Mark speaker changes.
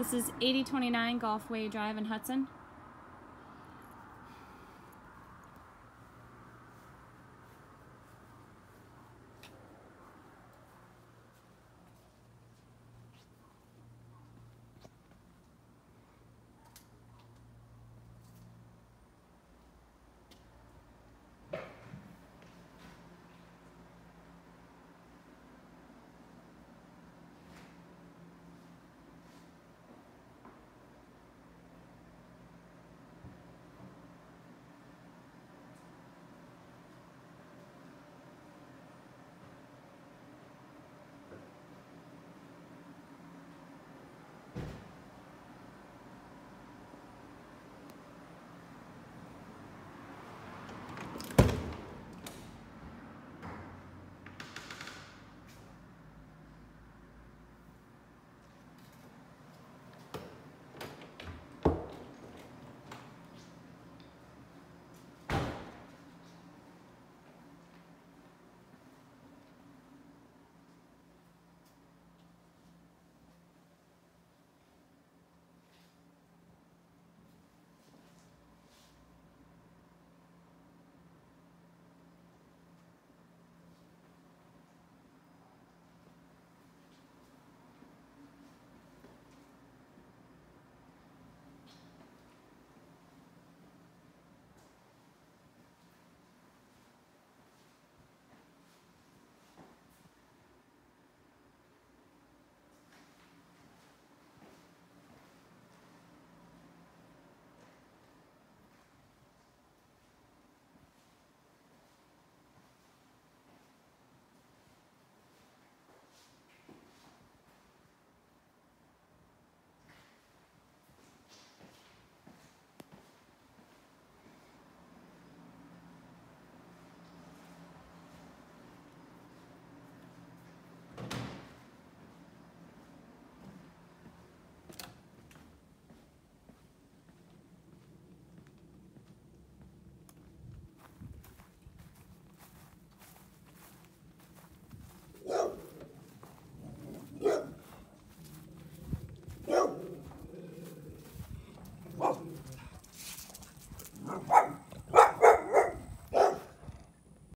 Speaker 1: This is 8029 Golfway Drive in Hudson.